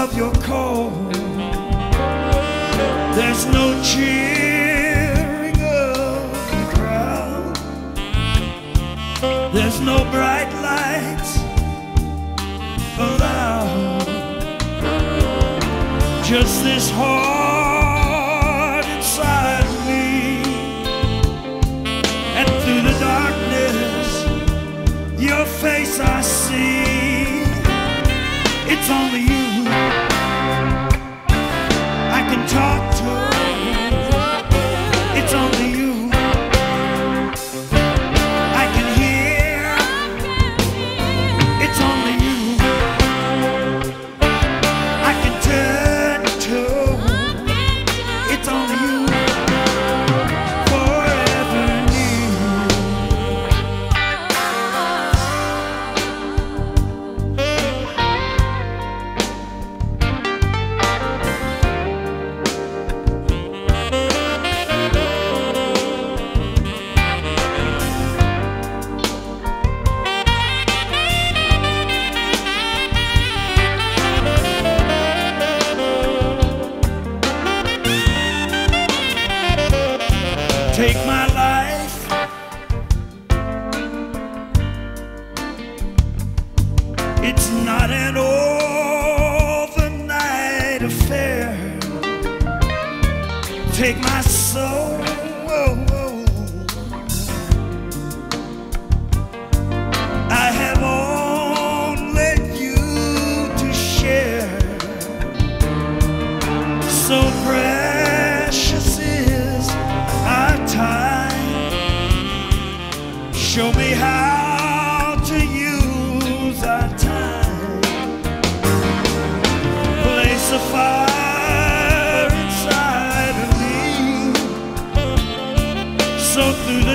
of your call. There's no cheering up the crowd. There's no bright lights allowed. Just this heart inside me. And through the darkness, your face I see. It's only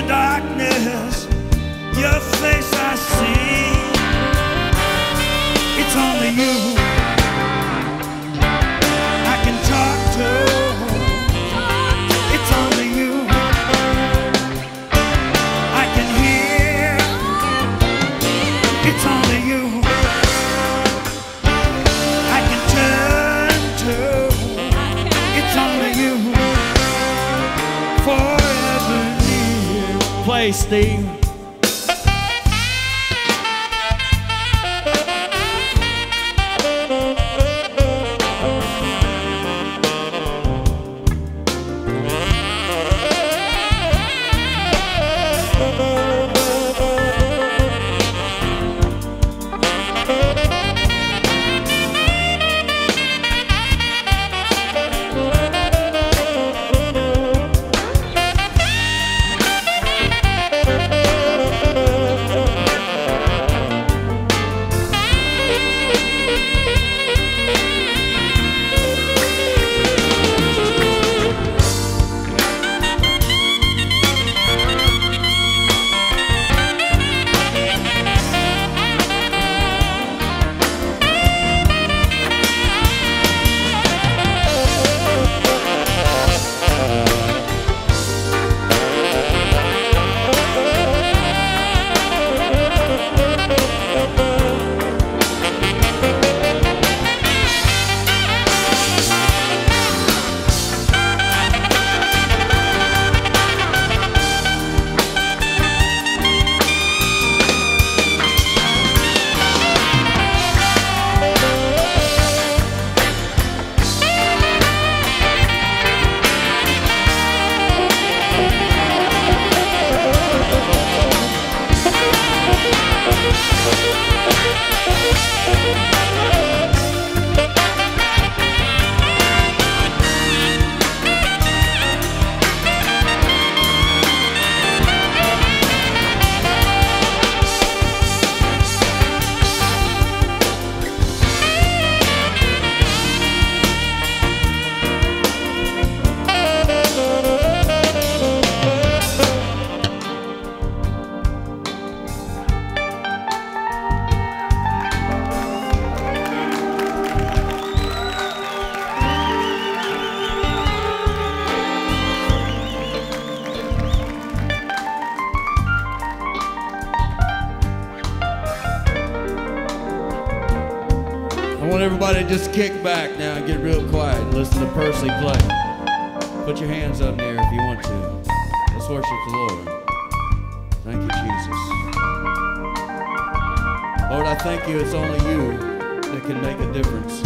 darkness, your face I see. It's only you. place I want everybody to just kick back now and get real quiet and listen to Percy play. Put your hands up in the air if you want to. Let's worship the Lord. Thank you, Jesus. Lord, I thank you it's only you that can make a difference